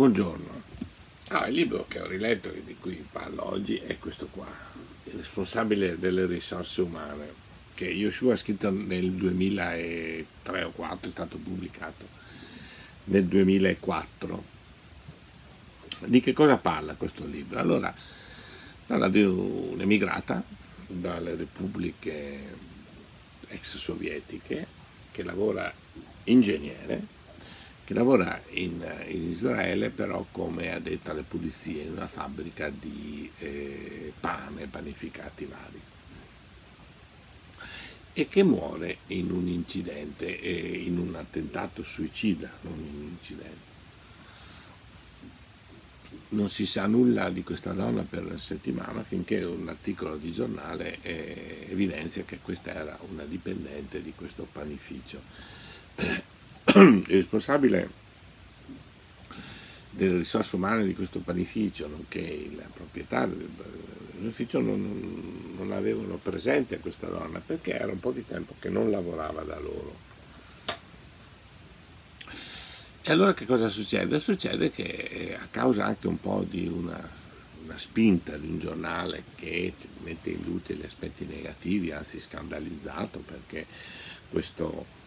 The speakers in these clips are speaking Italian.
Buongiorno. Ah, il libro che ho riletto e di cui parlo oggi è questo qua, Il responsabile delle risorse umane, che Yoshua ha scritto nel 2003 o 2004, è stato pubblicato nel 2004. Di che cosa parla questo libro? Allora, parla di un'emigrata dalle repubbliche ex sovietiche che lavora ingegnere che lavora in, in, Israele però come addetta alle pulizie in una fabbrica di eh, pane, panificati vari e che muore in un incidente, eh, in un attentato suicida, non in un incidente. Non si sa nulla di questa donna per una settimana finché un articolo di giornale eh, evidenzia che questa era una dipendente di questo panificio il responsabile delle risorse umane di questo panificio, nonché il proprietario del panificio, non, non avevano presente questa donna perché era un po' di tempo che non lavorava da loro. E allora che cosa succede? Succede che eh, a causa anche un po' di una, una spinta di un giornale che mette in luce gli aspetti negativi, anzi scandalizzato perché questo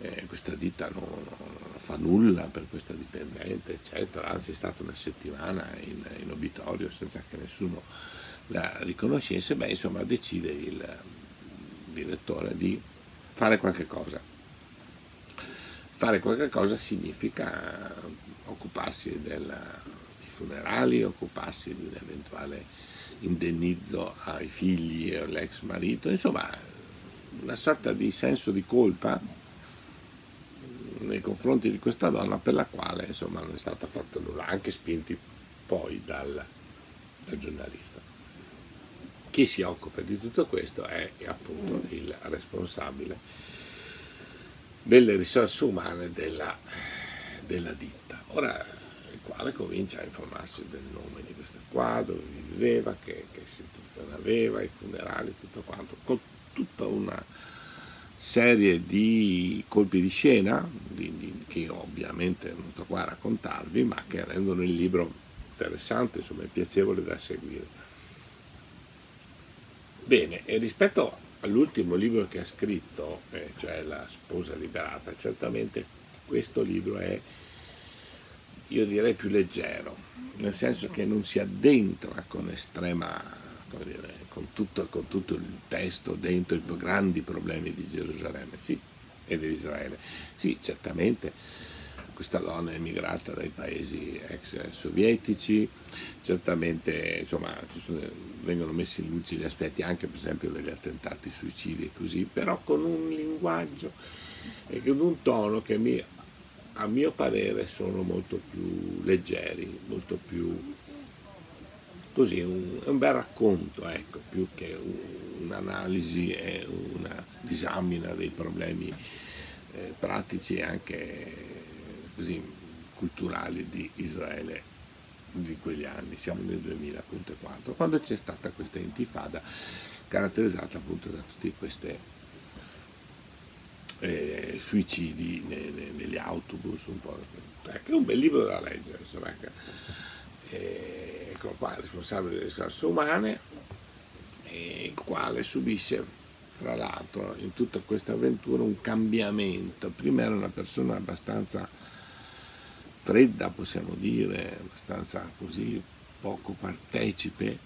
eh, questa ditta non, non, fa nulla per questa dipendente, eccetera, anzi è stata una settimana in, in obitorio senza che nessuno la riconoscesse, beh insomma decide il direttore di fare qualche cosa. Fare qualche cosa significa occuparsi del, dei funerali, occuparsi di un eventuale indennizzo ai figli e all'ex marito, insomma una sorta di senso di colpa nei confronti di questa donna per la quale insomma non è stato fatto nulla, anche spinti poi dal, dal giornalista. Chi si occupa di tutto questo è appunto il responsabile delle risorse umane della, della ditta. Ora, il quale comincia a informarsi del nome di questa qua, dove viveva, che, che istituzione aveva, i funerali, tutto quanto, con tutta una serie di colpi di scena, di, di, che ovviamente non sto qua a raccontarvi, ma che rendono il libro interessante, insomma, piacevole da seguire. Bene, e rispetto all'ultimo libro che ha scritto, eh, cioè La sposa liberata, certamente questo libro è, io direi, più leggero, nel senso che non si addentra con estrema dire, con, tutto, con, tutto, il testo dentro i grandi problemi di Gerusalemme sì, e di Israele. Sì, certamente questa donna è emigrata dai paesi ex sovietici, certamente insomma, sono, vengono messi in luce gli aspetti anche per esempio degli attentati suicidi e così, però con un linguaggio e con un tono che mi, a mio parere sono molto più leggeri, molto più così, un, un bel racconto, ecco, più che un'analisi e una disamina dei problemi eh, pratici e anche così, culturali di Israele di quegli anni, siamo nel 2004, quando c'è stata questa intifada caratterizzata appunto da tutti questi eh, suicidi nei, nei, negli autobus, un po'. Ecco, è un bel libro da leggere, insomma, ecco. Eh, ecco qua il responsabile delle risorse umane, il quale subisce fra l'altro in tutta questa avventura un cambiamento. Prima era una persona abbastanza fredda, possiamo dire, abbastanza così poco partecipe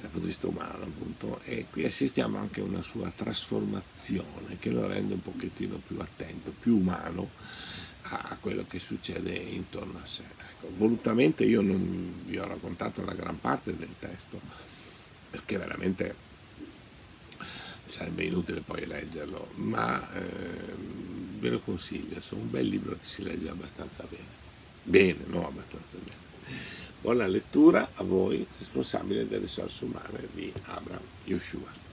dal punto di vista umano appunto e qui assistiamo anche a una sua trasformazione che lo rende un pochettino più attento, più umano a quello che succede intorno a sé. Ecco, volutamente io non vi ho raccontato la gran parte del testo, perché veramente sarebbe inutile poi leggerlo, ma eh, ve lo consiglio, è un bel libro che si legge abbastanza bene. Bene, no abbastanza bene. Buona lettura a voi, responsabile delle risorse umane di Abraham Yoshua.